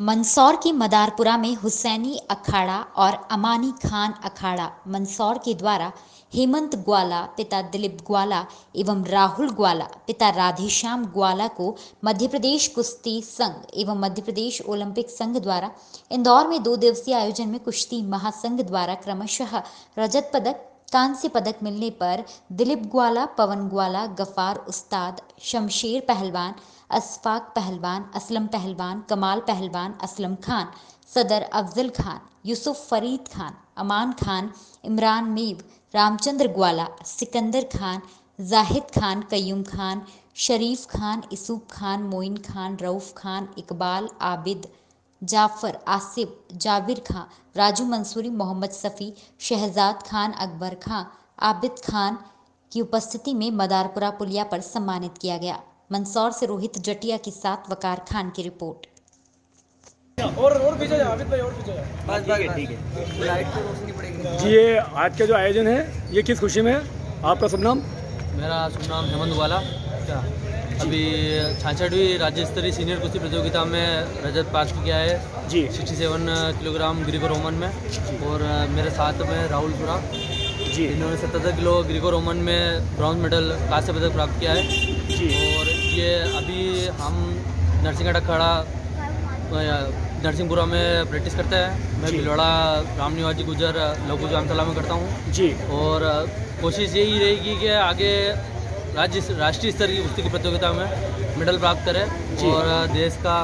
मंदसौर की मदारपुरा में हुसैनी अखाड़ा और अमानी खान अखाड़ा मंदसौर के द्वारा हेमंत ग्वाला, पिता दिलीप ग्वाला एवं राहुल ग्वाला, पिता राधेश्याम ग्वाला को मध्य प्रदेश कुश्ती संघ एवं मध्य प्रदेश ओलंपिक संघ द्वारा इंदौर में दो दिवसीय आयोजन में कुश्ती महासंघ द्वारा क्रमशः रजत पदक कांस्य पदक मिलने पर दिलीप ग्वाला, पवन ग्वाला, गफार उस्ताद, शमशेर पहलवान अशफाक पहलवान, असलम पहलवान, कमाल पहलवान, असलम खान, सदर अफजल खान, यूसुफ फरीद खान, अमान खान, इमरान मीव रामचंद्र ग्वाला, सिकंदर खान, जाहिद खान, कयूम खान, शरीफ खान इसूफ खान, मोइन खान, रऊफ़ खान, इकबाल, आबिद जाफ़र आसिफ जाबिर खां राजू मंसूरी मोहम्मद सफ़ी शहजाद खान अकबर खां आबिद खान की उपस्थिति में मदारपुरा पुलिया पर सम्मानित किया गया। मंदसौर से रोहित जटिया के साथ वकार खान की रिपोर्ट। और और पीछे जा अमित भाई और पीछे जा बस ठीक ठीक है। लाइट रोशनी पड़ेगी। जी ये आज का जो आयोजन है ये किस खुशी में है? आपका शुभ नाम? मेरा शुभ नाम हेमंत वाला। क्या? अभी छाछठवीं राज्य स्तरीय सीनियर कुश्ती प्रतियोगिता में रजत प्राप्त किया है। जी। 67 किलोग्राम ग्रीको रोमन में और मेरे साथ में राहुल पुरा जी। इन्होंने सतहत्तर किलो ग्रीको रोमन में ब्रॉन्ज मेडल कांस्य पदक प्राप्त किया है। जी। और ये अभी हम नरसिंहगढ़ अखाड़ा नरसिंहपुरा में प्रैक्टिस करते हैं। मैं भिलवाड़ा राम निवाजी गुजर लघु जामतला में करता हूँ। जी। और कोशिश यही रहेगी कि आगे राज्य राष्ट्रीय स्तर की कुश्ती की प्रतियोगिता में मेडल प्राप्त करें। और देश का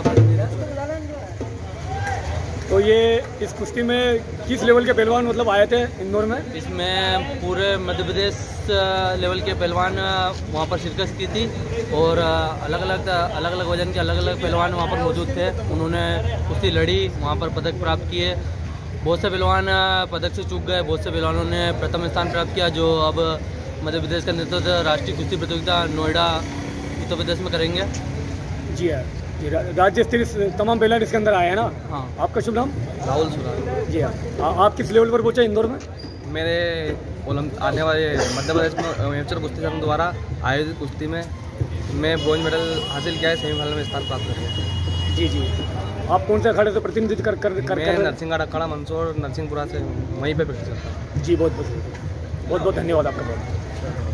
तो ये इस कुश्ती में किस लेवल के पहलवान मतलब आए थे इंदौर में? इसमें पूरे मध्य प्रदेश लेवल के पहलवान वहाँ पर शिरकत की थी और अलग अलग अलग अलग वज़न के अलग अलग पहलवान वहाँ पर मौजूद थे। उन्होंने कुश्ती लड़ी वहाँ पर पदक प्राप्त किए। बहुत से पहलवान पदक से चूक गए। बहुत से पहलवानों ने प्रथम स्थान प्राप्त किया जो अब मध्य प्रदेश का नेतृत्व राष्ट्रीय कुश्ती प्रतियोगिता नोएडा उत्तर प्रदेश में करेंगे। जी हाँ रा- राज्य स्तरीय तमाम पहलवान इसके अंदर आए हैं ना? हाँ। आपका शुभ नाम? राहुल सुराग जी हाँ। आप किस लेवल पर पहुँचे इंदौर में? मेरे आने वाले मध्य प्रदेश में कुश्ती संघ द्वारा आयोजित कुश्ती में मैं ब्रॉन्ज मेडल हासिल किया है सेमीफाइनल में स्थान प्राप्त कर गया जी जी। आप कौन से अखाड़े से प्रतिनिधित्व कर कर कर, मैं कर नरसिंहगढ़ अखाड़ा मंदसौर नरसिंहपुरा से वहीं पे प्रैक्टिस करता हूँ। जी बहुत बहुत बहुत बहुत धन्यवाद आपका बहुत। Thank you.